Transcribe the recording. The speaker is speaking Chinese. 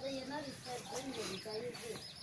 所以那里开很远，家又是。